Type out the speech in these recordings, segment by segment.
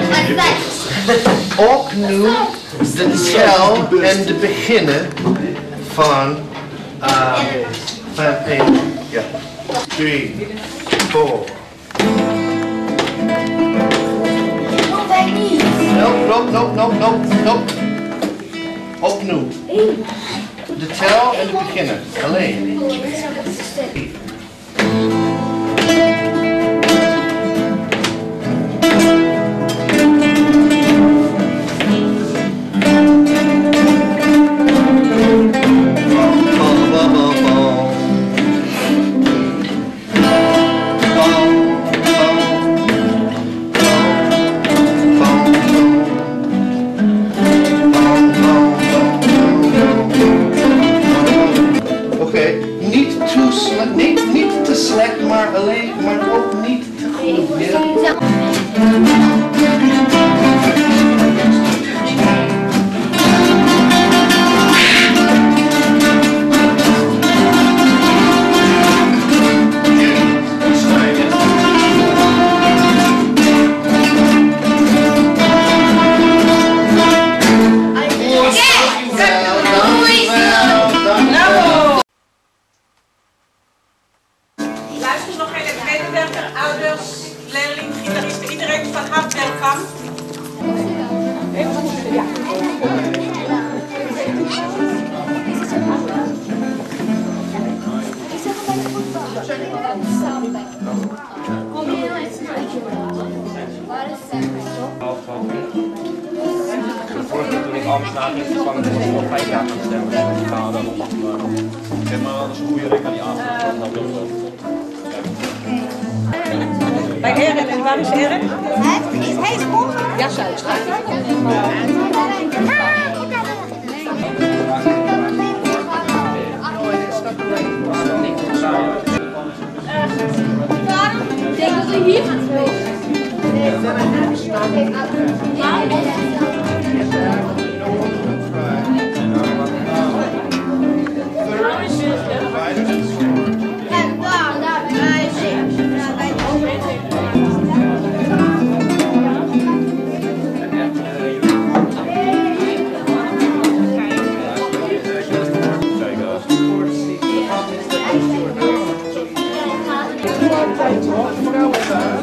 nu de tel en de beginnen van, uh, van één. Ja. Drie, vier. Nope, nope, nope, nope, nope, nope. Opnieuw. De tel en de beginnen. Alleen. Niet, niet te slecht, maar alleen, maar ook niet te goed. Ja? Gevangen was, was nog vijf jaar gaan stemmen. Ja, dat mag maar. Ik maar dat is een goede rek aan die avond. Dat wil ik wel. Bij Erik, en waar is Erik? Hij is kom. Ja, zo. Ik denk dat we hier gaan spelen.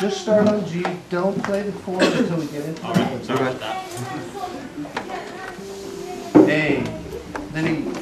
Just start on G. Don't play the chord until we get into it. A, then A,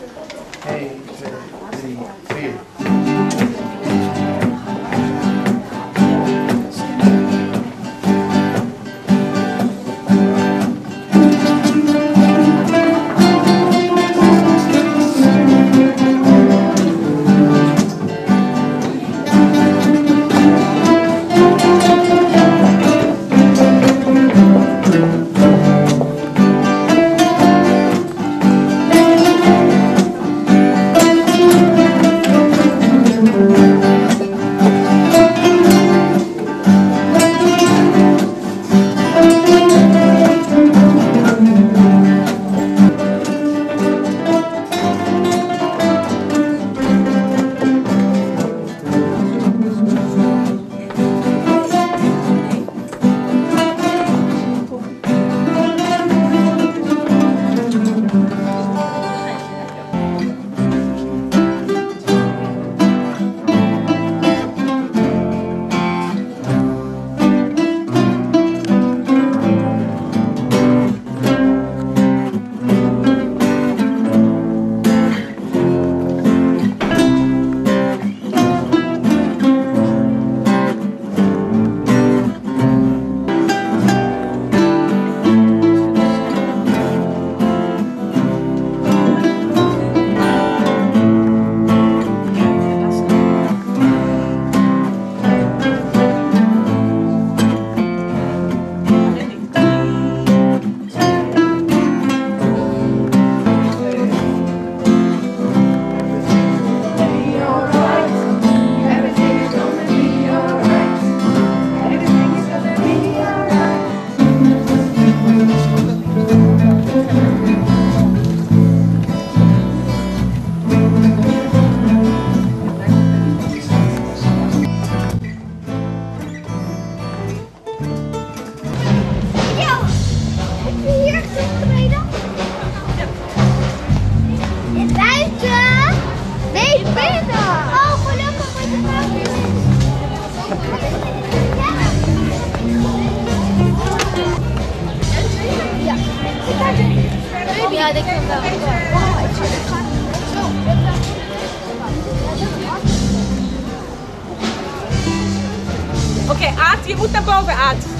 אוקיי, את, ימות נבו ואת.